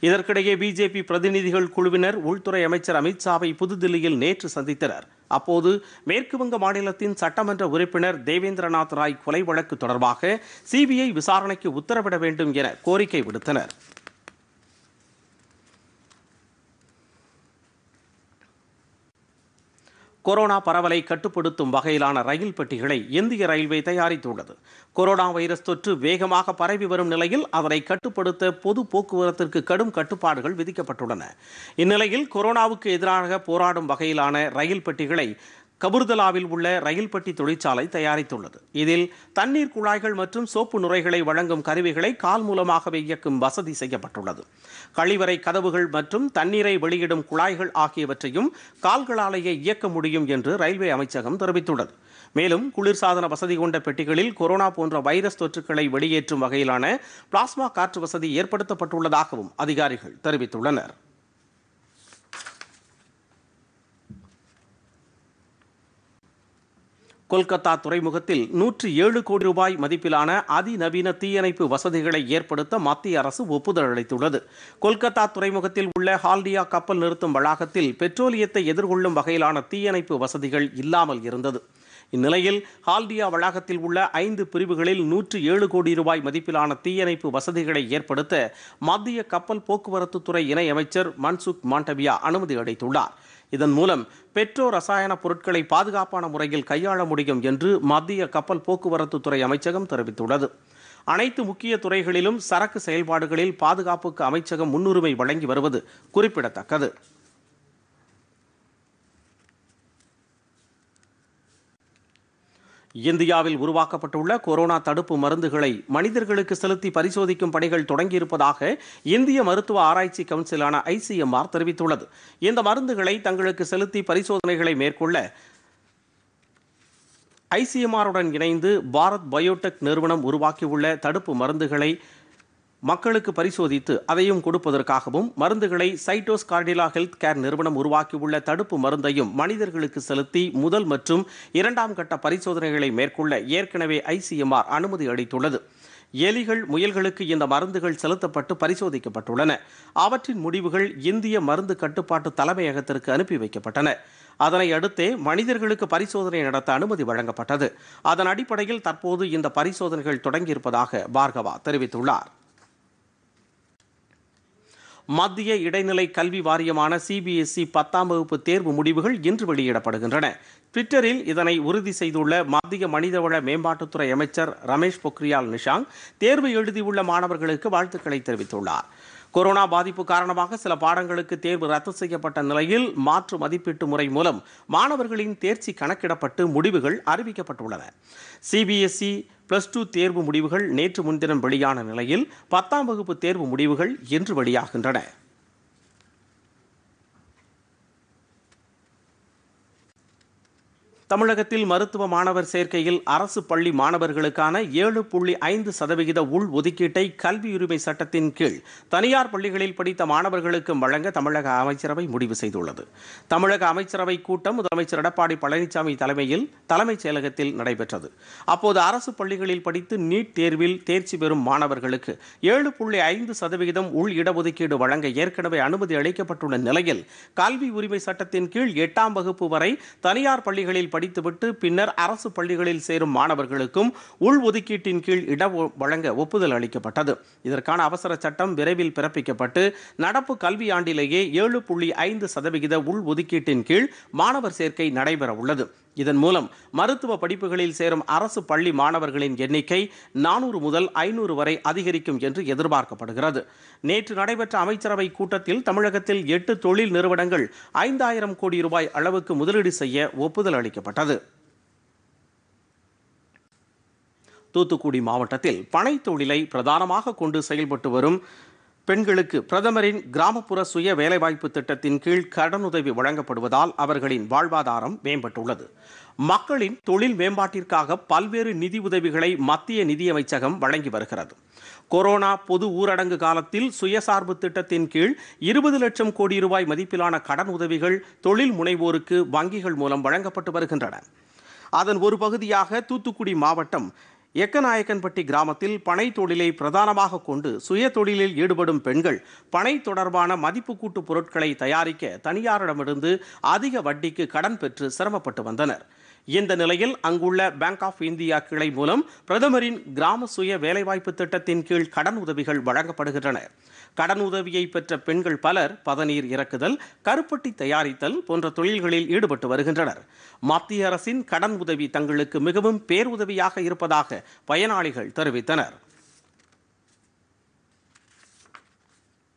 இதற்கிடையே பிஜேபி பிரதிநிதிகள் குழுவினர் உள்துறை அமைச்சர் அமித்ஷாவை புதுதில்லியில் நேற்று சந்தித்தனர். அப்போது மேற்கு வங்க மாநிலத்தின் சட்டமன்ற உறுப்பினர் தேவேந்திரநாத் ராய் கொலை வழக்கு தொடர்பாக சிபிஐ விசாரணைக்கு உத்தரவிட வேண்டும் என கோரிக்கை விடுத்தனர். கொரோனா பரவலை கட்டுப்படுத்தும் வகையிலான ரயில் பெட்டிகளை இந்திய ரயில்வே தயாரித்துள்ளது. கொரோனா வைரஸ் தொற்று வேகமாக பரவி வரும் நிலையில் அதனை கட்டுப்படுத்த பொது போக்குவரத்திற்கு கடும் கட்டுப்பாடுகள் விதிக்கப்பட்டுள்ளன. இந்நிலையில் கொரோனாவுக்கு எதிராக போராடும் வகையிலான ரயில் பெட்டிகளை கபுர்தலாவில் உள்ள ரயில்பட்டி தொழிற்சாலை தயாரித்துள்ளது. இதில் தண்ணீர் குழாய்கள் மற்றும் சோப்பு நுரைகளை வழங்கும் கருவிகளை கால் மூலமாகவே இயக்கும் வசதி செய்யப்பட்டுள்ளது. கழிவறை கதவுகள் மற்றும் தண்ணீரை வெளியிடும் குழாய்கள் ஆகியவற்றையும் கால்களாலேயே இயக்க முடியும் என்று ரயில்வே அமைச்சகம் தெரிவித்துள்ளது. மேலும் குளிர்சாதன வசதி கொண்ட பெட்டிகளில் கொரோனா போன்ற வைரஸ் தொற்றுக்களை வெளியேற்றும் வகையிலான பிளாஸ்மா காற்று வசதி ஏற்படுத்தப்பட்டுள்ளதாகவும் அதிகாரிகள் தெரிவித்துள்ளனர். கொல்கத்தா துறைமுகத்தில் நூற்றி ஏழு கோடி ரூபாய் மதிப்பிலான அதிநவீன தீயணைப்பு வசதிகளை ஏற்படுத்த மத்திய அரசு ஒப்புதல் அளித்துள்ளது. கொல்கத்தா துறைமுகத்தில் உள்ள ஹால்டியா கப்பல் நிறுத்தும் வளாகத்தில் பெட்ரோலியத்தை எதிர்கொள்ளும் வகையிலான தீயணைப்பு வசதிகள் இல்லாமல் இருந்தது. இந்நிலையில் ஹால்டியா வளாகத்தில் உள்ள ஐந்து பிரிவுகளில் நூற்று ஏழு கோடி ரூபாய் மதிப்பிலான தீயணைப்பு வசதிகளை ஏற்படுத்த மத்திய கப்பல் போக்குவரத்து துறை இணையமைச்சர் மன்சுக் மாண்டவியா அனுமதி அளித்துள்ளார். இதன் மூலம் பெட்ரோ ரசாயன பொருட்களை பாதுகாப்பான முறையில் கையாள முடியும் என்று மத்திய கப்பல் போக்குவரத்து துறை அமைச்சகம் தெரிவித்துள்ளது. அனைத்து முக்கிய துறைகளிலும் சரக்கு செயல்பாடுகளில் பாதுகாப்புக்கு அமைச்சகம் முன்னுரிமை வழங்கி வருவது குறிப்பிடத்தக்கது. இந்தியாவில் உருவாக்கப்பட்டுள்ள கொரோனா தடுப்பு மருந்துகளை மனிதர்களுக்கு செலுத்தி பரிசோதிக்கும் பணிகள் தொடங்கியிருப்பதாக இந்திய மருத்துவ ஆராய்ச்சி கவுன்சிலான ஐசிஎம்ஆர் தெரிவித்துள்ளது. இந்த மருந்துகளை தங்களுக்கு செலுத்தி பரிசோதனைகளை மேற்கொள்ள ஐசிஎம்ஆருடன் இணைந்து பாரத் பயோடெக் நிறுவனம் உருவாக்கியுள்ள தடுப்பு மருந்துகளை மக்களுக்கு பரிசோதித்து அதையும் கொடுப்பதற்காகவும் மருந்துகளை சைட்டோஸ் கார்டிலா ஹெல்த் கேர் நிறுவனம் உருவாக்கியுள்ள தடுப்பு மருந்தையும் மனிதர்களுக்கு செலுத்தி முதல் மற்றும் இரண்டாம் கட்ட பரிசோதனைகளை மேற்கொள்ள ஏற்கனவே ஐசிஎம்ஆர் அனுமதி அளித்துள்ளது. எலிகள் முயல்களுக்கு இந்த மருந்துகள் செலுத்தப்பட்டு பரிசோதிக்கப்பட்டுள்ளன. அவற்றின் முடிவுகள் இந்திய மருந்து கட்டுப்பாட்டு தலைமையகத்திற்கு அனுப்பி வைக்கப்பட்டன. அதனை அடுத்தே மனிதர்களுக்கு பரிசோதனை நடத்த அனுமதி வழங்கப்பட்டது. அதன் அடிப்படையில் தற்போது இந்த பரிசோதனைகள் தொடங்கியிருப்பதாக பார்கவா தெரிவித்துள்ளார். மத்திய இடைநிலை கல்வி வாரியமான சிபிஎஸ்இ பத்தாம் வகுப்பு தேர்வு முடிவுகள் இன்று வெளியிடப்படுகின்றன. ட்விட்டரில் இதனை உறுதி செய்துள்ள மத்திய மனிதவள மேம்பாட்டுத்துறை அமைச்சர் ரமேஷ் பொக்ரியால் நிஷாங் தேர்வு எழுதியுள்ள மாணவர்களுக்கு வாழ்த்துக்களை தெரிவித்துள்ளார். கொரோனா பாதிப்பு காரணமாக சில பாடங்களுக்கு தேர்வு ரத்து செய்யப்பட்ட நிலையில் மாற்று மதிப்பீட்டு முறை மூலம் மாணவர்களின் தேர்ச்சி கணக்கிடப்பட்டு முடிவுகள் அறிவிக்கப்பட்டுள்ளன. சிபிஎஸ்இ பிளஸ் டூ தேர்வு முடிவுகள் நேற்று முன்தினம் வெளியான நிலையில் பத்தாம் வகுப்பு தேர்வு முடிவுகள் இன்று வெளியாகின்றன. தமிழகத்தில் மருத்துவ மாணவர் சேர்க்கையில் அரசு பள்ளி மாணவர்களுக்கான ஏழு புள்ளி ஐந்து சதவிகித உள் ஒதுக்கீட்டை கல்வி உரிமை சட்டத்தின் கீழ் தனியார் பள்ளிகளில் படித்த மாணவர்களுக்கு வழங்க தமிழக அமைச்சரவை முடிவு செய்துள்ளது. தமிழக அமைச்சரவை கூட்டம் முதலமைச்சர் எடப்பாடி பழனிசாமி தலைமையில் தலைமைச் செயலகத்தில் நடைபெற்றது. அப்போது அரசு பள்ளிகளில் படித்து நீட் தேர்வில் தேர்ச்சி பெறும் மாணவர்களுக்கு ஏழு புள்ளி ஐந்து சதவிகிதம் உள் இடஒதுக்கீடு வழங்க ஏற்கனவே அனுமதி அளிக்கப்பட்டுள்ள நிலையில் கல்வி உரிமை சட்டத்தின் கீழ் எட்டாம் வகுப்பு வரை தனியார் பள்ளிகளில் படித்துவிட்டு பின்னர் அரசு பள்ளிகளில் சேரும் மாணவர்களுக்கும் உள் ஒதுக்கீட்டின் கீழ் இட வழங்க ஒப்புதல் அளிக்கப்பட்டது. இதற்கான அவசர சட்டம் விரைவில் பிறப்பிக்கப்பட்டு நடப்பு கல்வியாண்டிலேயே ஏழு புள்ளி ஐந்து சதவிகித உள் ஒதுக்கீட்டின் கீழ் மாணவர் சேர்க்கை நடைபெற உள்ளது இதன் மூலம் மருத்துவ படிப்புகளில் சேரும் அரசு பள்ளி மாணவர்களின் எண்ணிக்கை நானூறு முதல் ஐநூறு வரை அதிகரிக்கும் என்று எதிர்பார்க்கப்படுகிறது. நேற்று நடைபெற்ற அமைச்சரவை கூட்டத்தில் தமிழகத்தில் எட்டு தொழில் நிறுவனங்கள் ஐந்தாயிரம் கோடி ரூபாய் அளவுக்கு முதலீடு செய்ய ஒப்புதல் அளிக்கப்பட்டது. தூத்துக்குடி மாவட்டத்தில் பனை தொழிலை பிரதானமாக கொண்டு செயல்பட்டு வரும் பெண்களுக்கு பிரதமரின் கிராமப்புற சுய வேலைவாய்ப்பு திட்டத்தின் கீழ் கடனுதவி வழங்கப்படுவதால் அவர்களின் வாழ்வாதாரம் மேம்பட்டுள்ளது. மக்களின் தொழில் மேம்பாட்டிற்காக பல்வேறு நிதி உதவிகளை மத்திய நிதியமைச்சகம் வழங்கி வருகிறது. கொரோனா பொது ஊரடங்கு காலத்தில் சுயசார்பு திட்டத்தின் கீழ் இருபது லட்சம் கோடி ரூபாய் மதிப்பிலான கடன் உதவிகள் தொழில் முனைவோருக்கு வங்கிகள் மூலம் வழங்கப்பட்டு வருகின்றன. அதன் ஒரு பகுதியாக தூத்துக்குடி மாவட்டம் எக்கநாயக்கன்பட்டி கிராமத்தில் பனை தொழிலை பிரதானமாக கொண்டு சுய தொழிலில் ஈடுபடும் பெண்கள் பனை தொடர்பான மதிப்பு கூட்டு பொருட்களை தயாரிக்க தனியாரிடமிருந்து அதிக வட்டிக்கு கடன் பெற்று சிரமப்பட்டு வந்தனர். இந்த நிலையில் அங்குள்ள பேங்க் ஆஃப் இந்தியா கிளை மூலம் பிரதமரின் கிராம சுய வேலைவாய்ப்பு திட்டத்தின் கீழ் கடன் உதவிகள் வழங்கப்படுகின்றன. கடன் உதவியை பெற்ற பெண்கள் பலர் பதநீர் இறக்குதல் கருப்பட்டி தயாரித்தல் போன்ற தொழில்களில் ஈடுபட்டு வருகின்றனர். மத்திய அரசின் கடன் உதவி தங்களுக்கு மிகவும் பேருதவியாக இருப்பதாக பயனாளிகள் தெரிவித்தனர்.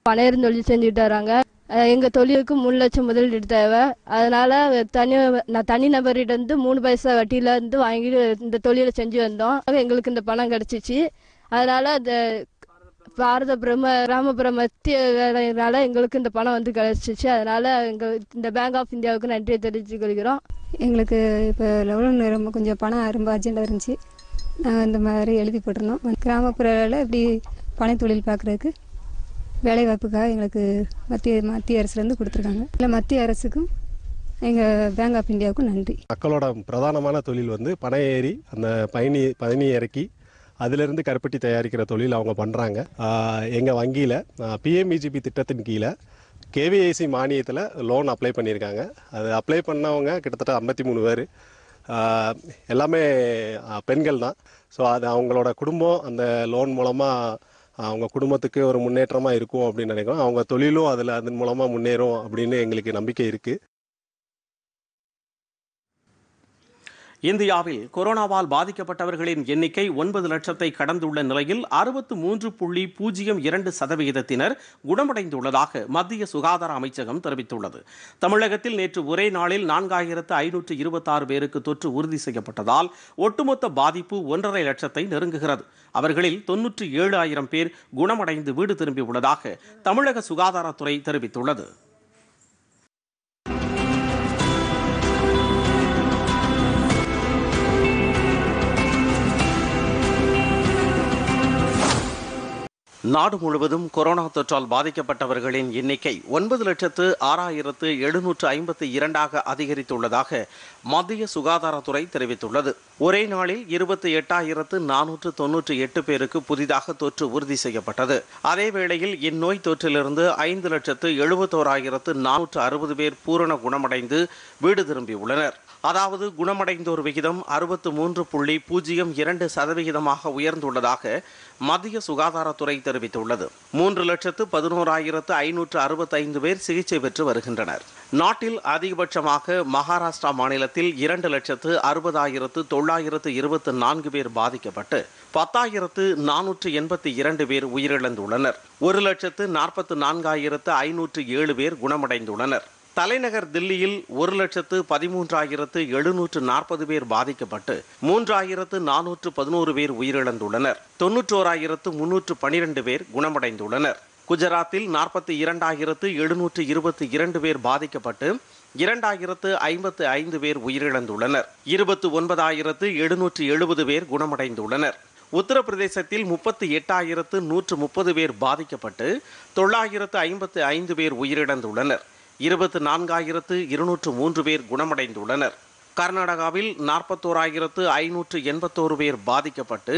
பனையரும் தொழில் செஞ்சுட்டு வராங்க. எங்கள் தொழிலுக்கு மூணு லட்சம் முதலீடு தேவை. அதனால் தனி நான் தனி நபரிடந்து மூணு பைசா வட்டியில இருந்து வாங்கிட்டு இந்த தொழிலை செஞ்சு வந்தோம். அது எங்களுக்கு இந்த பணம் கிடச்சிச்சு. அதனால இந்த பாரத பிரம்ம கிராமப்புற மத்திய வேலையினால எங்களுக்கு இந்த பணம் வந்து கிடைச்சிச்சு. அதனால எங்க இந்த பேங்க் ஆஃப் இந்தியாவுக்கு நன்றியை தெரிவித்துக் கொள்கிறோம்.
எங்களுக்கு இப்போ லோன் ரொம்ப கொஞ்சம் பணம் ரொம்ப அர்ஜென்ட்டாக இருந்துச்சு. நாங்கள் இந்த மாதிரி எழுதி போட்டிருந்தோம். கிராமப்புறத்தில் இப்படி பனை தொழில் பார்க்குறதுக்கு வேலை வாய்ப்புக்காக எங்களுக்கு மத்திய மத்திய அரசுலேருந்து கொடுத்துருக்காங்க. இல்லை மத்திய அரசுக்கும் எங்கள் பேங்க் ஆஃப் இந்தியாவுக்கும் நன்றி.
மக்களோட பிரதானமான தொழில் வந்து பனை ஏறி அந்த பயணி பயணி இறக்கி அதிலிருந்து கருப்பட்டி தயாரிக்கிற தொழில் அவங்க பண்ணுறாங்க எங்கள் வங்கியில் பிஎம்இஜிபி திட்டத்தின் கீழே கேவிஐசி மானியத்தில் லோன் அப்ளை பண்ணியிருக்காங்க. அது அப்ளை பண்ணவங்க கிட்டத்தட்ட ஐம்பத்தி மூணு பேர். எல்லாமே பெண்கள் தான். ஸோ அது அவங்களோட குடும்பம் அந்த லோன் மூலமாக அவங்க குடும்பத்துக்கு ஒரு முன்னேற்றமாக இருக்கும் அப்படின்னு நினைக்கிறோம். அவங்க தொழிலும் அதில் அதன் மூலமாக முன்னேறும் அப்படின்னு எங்களுக்கு நம்பிக்கை இருக்குது
இந்தியாவில் கொரோனாவால் பாதிக்கப்பட்டவர்களின் எண்ணிக்கை ஒன்பது லட்சத்தை கடந்துள்ள நிலையில் அறுபத்து மூன்று புள்ளி பூஜ்ஜியம் இரண்டு சதவிகிதத்தினர் குணமடைந்துள்ளதாக மத்திய சுகாதார அமைச்சகம் தெரிவித்துள்ளது. தமிழகத்தில் நேற்று ஒரே நாளில் நான்காயிரத்து ஐநூற்று இருபத்தாறு பேருக்கு தொற்று உறுதி செய்யப்பட்டதால் ஒட்டுமொத்த பாதிப்பு ஒன்றரை லட்சத்தை நெருங்குகிறது. அவர்களில் தொன்னூற்றி ஏழு ஆயிரம் பேர் குணமடைந்து வீடு திரும்பியுள்ளதாக தமிழக சுகாதாரத்துறை தெரிவித்துள்ளது. நாடு முழுவதும் கொரோனா தொற்றால் பாதிக்கப்பட்டவர்களின் எண்ணிக்கை ஒன்பது லட்சத்து ஆறாயிரத்து எழுநூற்று ஐம்பத்தி இரண்டாக அதிகரித்துள்ளதாக மத்திய சுகாதாரத்துறை தெரிவித்துள்ளது. ஒரே நாளில் இருபத்தி எட்டாயிரத்து நானூற்று தொன்னூற்றி எட்டு பேருக்கு புதிதாக தொற்று உறுதி செய்யப்பட்டது. அதேவேளையில் இந்நோய் தொற்றிலிருந்து ஐந்து லட்சத்து எழுபத்தோராயிரத்து நானூற்று அறுபது பேர் பூரண குணமடைந்து வீடு திரும்பியுள்ளனர். அதாவது குணமடைந்தோர் விகிதம் அறுபத்து மூன்று புள்ளி பூஜ்ஜியம் இரண்டு சதவிகிதமாக உயர்ந்துள்ளதாக மத்திய சுகாதாரத்துறை தெரிவித்துள்ளது. மூன்று லட்சத்து பதினோராயிரத்து ஐநூற்று அறுபத்தைந்து பேர் சிகிச்சை பெற்று வருகின்றனர். நாட்டில் அதிகபட்சமாக மகாராஷ்டிரா மாநிலத்தில் இரண்டு லட்சத்து அறுபதாயிரத்து தொள்ளாயிரத்து இருபத்து நான்கு பேர் பாதிக்கப்பட்டு பத்தாயிரத்து நானூற்று எண்பத்தி இரண்டு பேர் உயிரிழந்துள்ளனர். ஒரு லட்சத்து நாற்பத்து நான்காயிரத்து ஐநூற்று ஏழு பேர் குணமடைந்துள்ளனர். தலைநகர் தில்லியில் ஒரு லட்சத்து பதிமூன்றாயிரத்து எழுநூற்று நாற்பது பேர் பாதிக்கப்பட்டு மூன்றாயிரத்து நானூற்று பதினோரு பேர் உயிரிழந்துள்ளனர். தொன்னூற்றோராயிரத்து முன்னூற்று பனிரெண்டு பேர் குணமடைந்துள்ளனர். குஜராத்தில் நாற்பத்தி இரண்டாயிரத்து எழுநூற்று இருபத்தி இரண்டு பேர் பாதிக்கப்பட்டு இரண்டாயிரத்து ஐம்பத்து ஐந்து பேர் உயிரிழந்துள்ளனர். இருபத்து ஒன்பதாயிரத்து எழுநூற்று எழுபது பேர் குணமடைந்துள்ளனர். உத்தரப்பிரதேசத்தில் முப்பத்தி எட்டாயிரத்து நூற்று முப்பது பேர் பாதிக்கப்பட்டு தொள்ளாயிரத்து ஐம்பத்து ஐந்து பேர் உயிரிழந்துள்ளனர். இருபத்து நான்காயிரத்து இருநூற்று மூன்று பேர் குணமடைந்துள்ளனர். கர்நாடகாவில் நாற்பத்தோராயிரத்து ஐநூற்று எண்பத்தோரு பேர் பாதிக்கப்பட்டு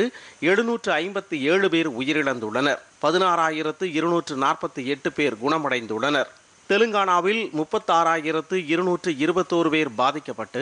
எழுநூற்று ஐம்பத்தி ஏழு பேர் உயிரிழந்துள்ளனர். பதினாறாயிரத்து இருநூற்று நாற்பத்தி எட்டு பேர் குணமடைந்துள்ளனர். தெலுங்கானாவில் முப்பத்தாறாயிரத்து இருநூற்று இருபத்தோரு பேர் பாதிக்கப்பட்டு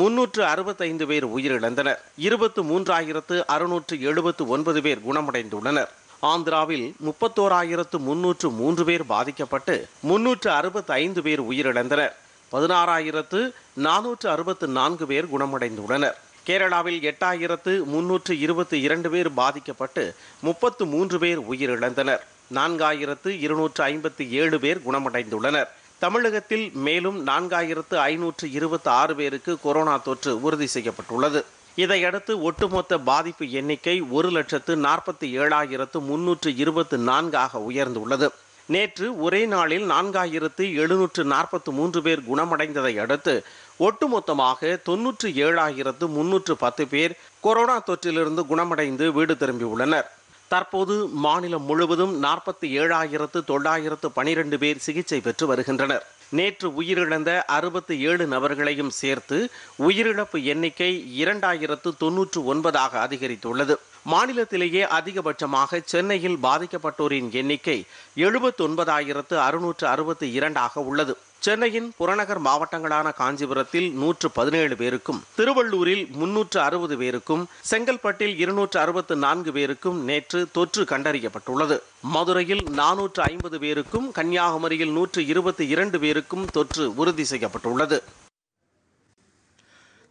முன்னூற்று அறுபத்தைந்து பேர் உயிரிழந்தனர். இருபத்து மூன்றாயிரத்து அறுநூற்று எழுபத்து ஒன்பது பேர் குணமடைந்துள்ளனர். ஆந்திராவில் முப்பத்தோராயிரத்து முன்னூற்று மூன்று பேர் பாதிக்கப்பட்டு முன்னூற்று அறுபத்தி ஐந்து பேர் உயிரிழந்தனர். பதினாறாயிரத்து நானூற்று அறுபத்து நான்கு பேர் குணமடைந்துள்ளனர். கேரளாவில் எட்டாயிரத்து முன்னூற்று இருபத்தி இரண்டு பேர் பாதிக்கப்பட்டு முப்பத்து மூன்று பேர் உயிரிழந்தனர். நான்காயிரத்து இருநூற்று ஐம்பத்தி ஏழு பேர் குணமடைந்துள்ளனர். தமிழகத்தில் மேலும் நான்காயிரத்து ஐநூற்று இருபத்தி ஆறு பேருக்கு கொரோனா தொற்று உறுதி செய்யப்பட்டுள்ளது. இதையடுத்து ஒட்டுமொத்த பாதிப்பு எண்ணிக்கை ஒரு லட்சத்து நாற்பத்தி ஏழாயிரத்து முன்னூற்று இருபத்து நான்காக உயர்ந்துள்ளது. நேற்று ஒரே நாளில் நான்காயிரத்து எழுநூற்று நாற்பத்து மூன்று பேர் குணமடைந்ததை அடுத்து ஒட்டுமொத்தமாக தொன்னூற்று ஏழாயிரத்து முன்னூற்று பத்து பேர் கொரோனா தொற்றிலிருந்து குணமடைந்து வீடு திரும்பியுள்ளனர். தற்போது மாநிலம் முழுவதும் நாற்பத்தி ஏழாயிரத்து தொள்ளாயிரத்து பனிரெண்டு பேர் சிகிச்சை பெற்று வருகின்றனர். நேற்று உயிரிழந்த அறுபத்தி ஏழு நபர்களையும் சேர்த்து உயிரிழப்பு எண்ணிக்கை இரண்டாயிரத்து தொன்னூற்று ஒன்பதாக அதிகரித்துள்ளது. மாநிலத்திலேயே அதிகபட்சமாக சென்னையில் பாதிக்கப்பட்டோரின் எண்ணிக்கை எழுபத்தொன்பதாயிரத்து அறுநூற்று அறுபத்தி இரண்டாக உள்ளது. சென்னையின் புறநகர் மாவட்டங்களான காஞ்சிபுரத்தில் நூற்று பதினேழு பேருக்கும் திருவள்ளூரில் முன்னூற்று அறுபது பேருக்கும் செங்கல்பட்டில் இருநூற்று அறுபத்து நான்கு பேருக்கும் நேற்று தொற்று கண்டறியப்பட்டுள்ளது. மதுரையில் நானூற்று ஐம்பது பேருக்கும் கன்னியாகுமரியில் நூற்று இருபத்தி இரண்டு பேருக்கும் தொற்று உறுதி செய்யப்பட்டுள்ளது.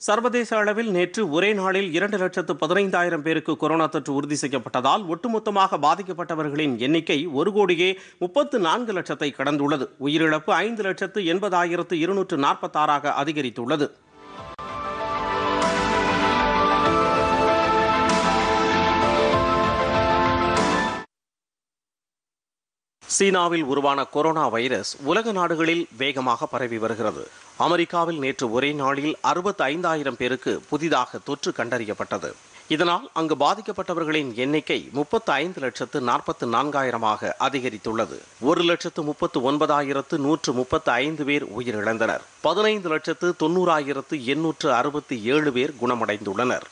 சர்வதேச அளவில் நேற்று ஒரே நாளில் இரண்டு லட்சத்து பதினைந்தாயிரம் பேருக்கு கொரோனா தொற்று உறுதி செய்யப்பட்டதால் ஒட்டுமொத்தமாக பாதிக்கப்பட்டவர்களின் எண்ணிக்கை ஒரு கோடியே முப்பத்து நான்கு லட்சத்தை கடந்துள்ளது. உயிரிழப்பு ஐந்து லட்சத்து எண்பதாயிரத்து இருநூற்று நாற்பத்தாறாக அதிகரித்துள்ளது. சீனாவில் உருவான கொரோனா வைரஸ் உலக நாடுகளில் வேகமாக பரவி வருகிறது. அமெரிக்காவில் நேற்று ஒரே நாளில் அறுபத்தி ஐந்தாயிரம் பேருக்கு புதிதாக தொற்று கண்டறியப்பட்டது. இதனால் அங்கு பாதிக்கப்பட்டவர்களின் எண்ணிக்கை முப்பத்து ஐந்து லட்சத்து நாற்பத்து நான்காயிரமாக அதிகரித்துள்ளது. ஒரு லட்சத்து முப்பத்து ஒன்பதாயிரத்து நூற்று முப்பத்து ஐந்து பேர் உயிரிழந்தனர். பதினைந்து லட்சத்து தொண்ணூறாயிரத்து எண்ணூற்று அறுபத்தி ஏழு பேர் குணமடைந்துள்ளனர்.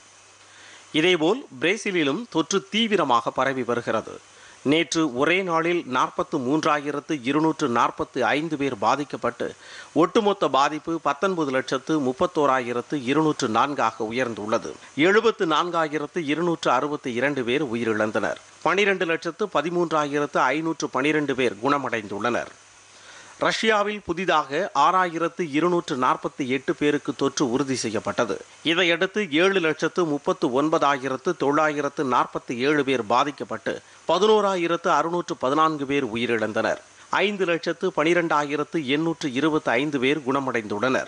இதேபோல் பிரேசிலிலும் தொற்று தீவிரமாக பரவி வருகிறது. நேற்று ஒரே நாளில் நாற்பத்து மூன்றாயிரத்து இருநூற்று நாற்பத்து ஐந்து பேர் பாதிக்கப்பட்டு ஒட்டுமொத்த பாதிப்பு பத்தொன்பது லட்சத்து முப்பத்தோராயிரத்து இருநூற்று நான்காக உயர்ந்துள்ளது. எழுபத்து நான்காயிரத்து இருநூற்று அறுபத்தி இரண்டு பேர் உயிரிழந்தனர். பனிரெண்டு லட்சத்து பதிமூன்றாயிரத்து ஐநூற்று பனிரெண்டு பேர் குணமடைந்துள்ளனர். ரஷ்யாவில் புதிதாக ஆறாயிரத்து இருநூற்று நாற்பத்தி எட்டு பேருக்கு தொற்று உறுதி செய்யப்பட்டது. இதையடுத்து ஏழு லட்சத்து முப்பத்து ஒன்பதாயிரத்து தொள்ளாயிரத்து நாற்பத்தி ஏழு பேர் பாதிக்கப்பட்டு பதினோராயிரத்து அறுநூற்று பதினான்கு பேர் உயிரிழந்தனர். ஐந்து லட்சத்து பனிரெண்டாயிரத்து எண்ணூற்று இருபத்தி ஐந்து பேர் குணமடைந்துள்ளனர்.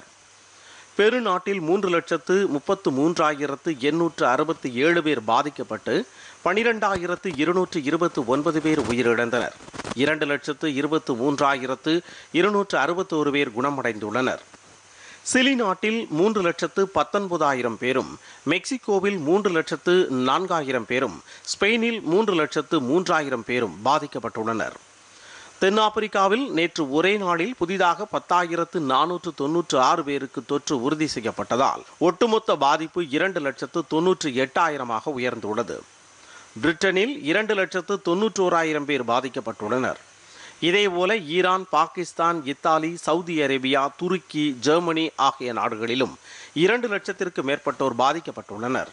பெருநாட்டில் மூன்று லட்சத்து முப்பத்து மூன்றாயிரத்து எண்ணூற்று அறுபத்தி ஏழு பேர் பாதிக்கப்பட்டு பனிரெண்டாயிரத்து இருநூற்று இருபத்து ஒன்பது பேர் உயிரிழந்தனர். இரண்டு லட்சத்து இருபத்து மூன்றாயிரத்து இருநூற்று அறுபத்தோரு பேர் குணமடைந்துள்ளனர். சிலி நாட்டில் மூன்று லட்சத்து பத்தொன்பதாயிரம் பேரும் மெக்சிகோவில் மூன்று லட்சத்து நான்காயிரம் பேரும் ஸ்பெயினில் மூன்று லட்சத்து மூன்றாயிரம் பேரும் பாதிக்கப்பட்டுள்ளனர். தென்னாப்பிரிக்காவில் நேற்று ஒரே நாளில் புதிதாக பத்தாயிரத்து நானூற்று தொன்னூற்று ஆறு பேருக்கு தொற்று உறுதி செய்யப்பட்டதால் ஒட்டுமொத்த பாதிப்பு இரண்டு லட்சத்து தொன்னூற்று எட்டாயிரமாக உயர்ந்துள்ளது. பிரிட்டனில் இரண்டு லட்சத்து தொன்னூற்றோராயிரம் பேர் பாதிக்கப்பட்டுள்ளனர். இதேபோல Iran Pakistan Italy Saudi Arabia துருக்கி ஜெர்மனி ஆகிய நாடுகளிலும் இரண்டு லட்சத்திற்கு மேற்பட்டோர் பாதிக்கப்பட்டுள்ளனர்.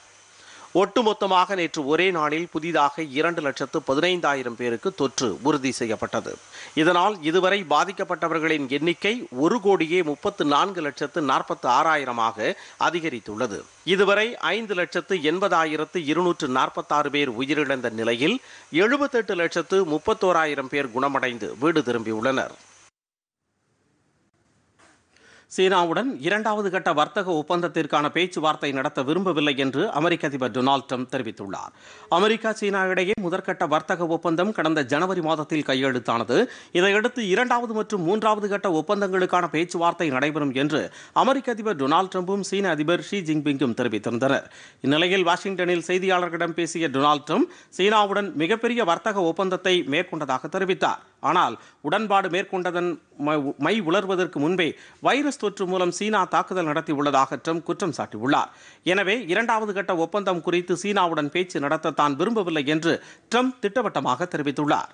ஒட்டுமொத்தமாக நேற்று ஒரே நாளில் புதிதாக இரண்டு லட்சத்து பதினைந்தாயிரம் பேருக்கு தொற்று உறுதி செய்யப்பட்டது. இதனால் இதுவரை பாதிக்கப்பட்டவர்களின் எண்ணிக்கை ஒரு கோடியே முப்பத்து நான்கு லட்சத்து நாற்பத்து ஆறாயிரமாக அதிகரித்துள்ளது. இதுவரை ஐந்து லட்சத்து எண்பதாயிரத்து இருநூற்று நாற்பத்தாறு பேர் உயிரிழந்த நிலையில் எழுபத்தெட்டு லட்சத்து முப்பத்தோராயிரம் பேர் குணமடைந்து வீடு திரும்பியுள்ளனர். சீனாவுடன் இரண்டாவது கட்ட வர்த்தக ஒப்பந்தத்திற்கான பேச்சுவார்த்தை நடத்த விரும்பவில்லை என்று அமெரிக்க அதிபர் டொனால்ட் ட்ரம்ப் தெரிவித்துள்ளார். அமெரிக்கா சீனா இடையே முதற்கட்ட வர்த்தக ஒப்பந்தம் கடந்த ஜனவரி மாதத்தில் கையெழுத்தானது. இதையடுத்து இரண்டாவது மற்றும் மூன்றாவது கட்ட ஒப்பந்தங்களுக்கான பேச்சுவார்த்தை நடைபெறும் என்று அமெரிக்க அதிபர் டொனால்ட் ட்ரம்பும் சீன அதிபர் ஷி ஜின்பிங்கும் தெரிவித்திருந்தனர். இந்நிலையில் வாஷிங்டனில் செய்தியாளர்களிடம் பேசிய டொனால்ட் ட்ரம்ப் சீனாவுடன் மிகப்பெரிய வர்த்தக ஒப்பந்தத்தை மேற்கொண்டதாக தெரிவித்தார். ஆனால் உடன்பாடு மேற்கொண்டதன் மை உலர்வதற்கு முன்பே வைரஸ் தொற்று மூலம் சீனா தாக்குதல் நடத்தியுள்ளதாக ட்ரம்ப் குற்றம் சாட்டியுள்ளார். எனவே இரண்டாவது கட்ட ஒப்பந்தம் குறித்து சீனாவுடன் பேச்சு நடத்த தான் விரும்பவில்லை என்று ட்ரம்ப் திட்டவட்டமாக தெரிவித்துள்ளார்.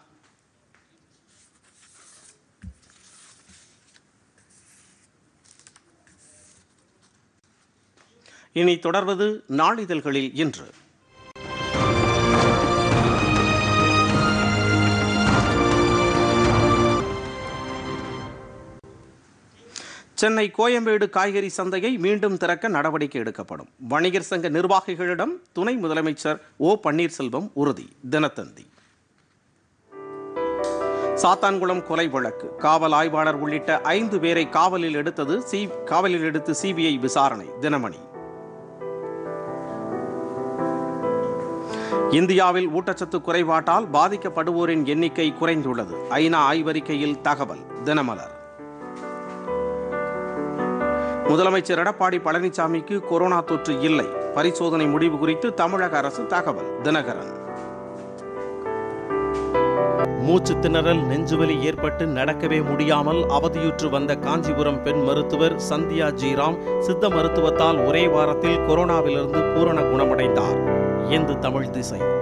இனி தொடர்வது நாளிதழ்களில் இன்று. சென்னை கோயம்பேடு காய்கறி சந்தையை மீண்டும் திறக்க நடவடிக்கை எடுக்கப்படும். வணிகர் சங்க நிர்வாகிகளிடம் துணை முதலமைச்சர் ஓ பன்னீர்செல்வம் உறுதி. தினத்தந்தி. சாத்தான்குளம் கொலை வழக்கு. காவல் ஆய்வாளர் உள்ளிட்ட ஐந்து பேரை காவலில் எடுத்தது சி காவலில் எடுத்து சிபிஐ விசாரணை தினமணி. இந்தியாவில் ஊட்டச்சத்து குறைபாட்டால் பாதிக்கப்படுவோரின் எண்ணிக்கை குறைந்துள்ளது. ஐநா ஆய்வறிக்கையில் தகவல் தினமலர். முதலமைச்சர் எடப்பாடி பழனிசாமிக்கு கொரோனா தொற்று இல்லை. பரிசோதனை முடிவு குறித்து தமிழக அரசு தகவல். தினகரன். மூச்சு திணறல் நெஞ்சுவலி ஏற்பட்டு நடக்கவே முடியாமல் அவதியுற்று வந்த காஞ்சிபுரம் பெண் மருத்துவர் சந்தியா ஜீராம் சித்த மருத்துவத்தால் ஒரே வாரத்தில் கொரோனாவிலிருந்து பூரண குணமடைந்தார். இந்து தமிழ் திசை.